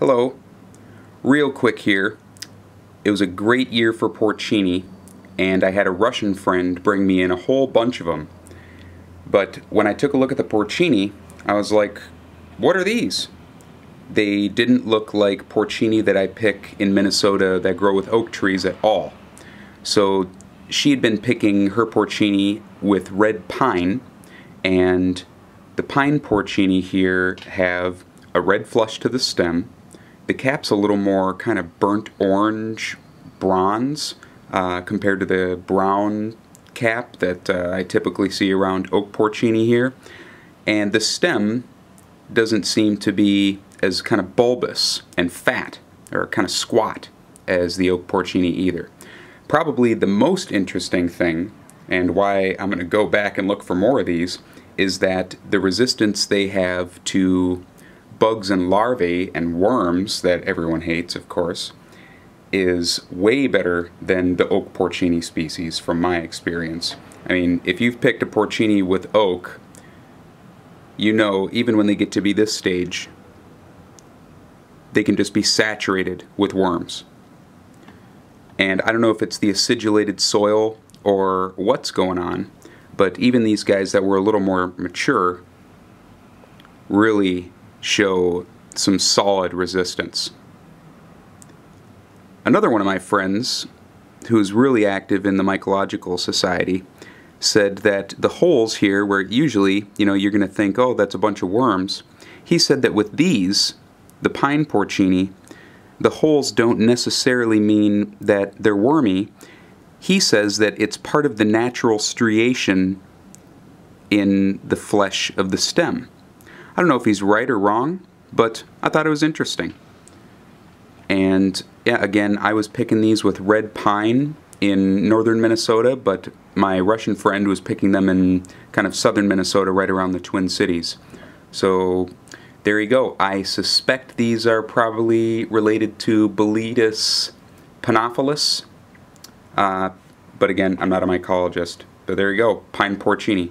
Hello. Real quick here. It was a great year for porcini, and I had a Russian friend bring me in a whole bunch of them. But when I took a look at the porcini, I was like, what are these? They didn't look like porcini that I pick in Minnesota that grow with oak trees at all. So she had been picking her porcini with red pine, and the pine porcini here have a red flush to the stem, the cap's a little more kind of burnt orange bronze uh, compared to the brown cap that uh, I typically see around oak porcini here. And the stem doesn't seem to be as kind of bulbous and fat or kind of squat as the oak porcini either. Probably the most interesting thing and why I'm going to go back and look for more of these is that the resistance they have to bugs and larvae and worms that everyone hates, of course, is way better than the oak porcini species from my experience. I mean, if you've picked a porcini with oak, you know even when they get to be this stage, they can just be saturated with worms. And I don't know if it's the acidulated soil or what's going on, but even these guys that were a little more mature really show some solid resistance. Another one of my friends, who's really active in the Mycological Society, said that the holes here, where usually, you know, you're going to think, oh, that's a bunch of worms, he said that with these, the pine porcini, the holes don't necessarily mean that they're wormy. He says that it's part of the natural striation in the flesh of the stem. I don't know if he's right or wrong, but I thought it was interesting. And yeah, again, I was picking these with red pine in northern Minnesota, but my Russian friend was picking them in kind of southern Minnesota, right around the Twin Cities. So there you go. I suspect these are probably related to Boletus pinophilus. Uh, but again, I'm not a mycologist. But there you go, pine porcini.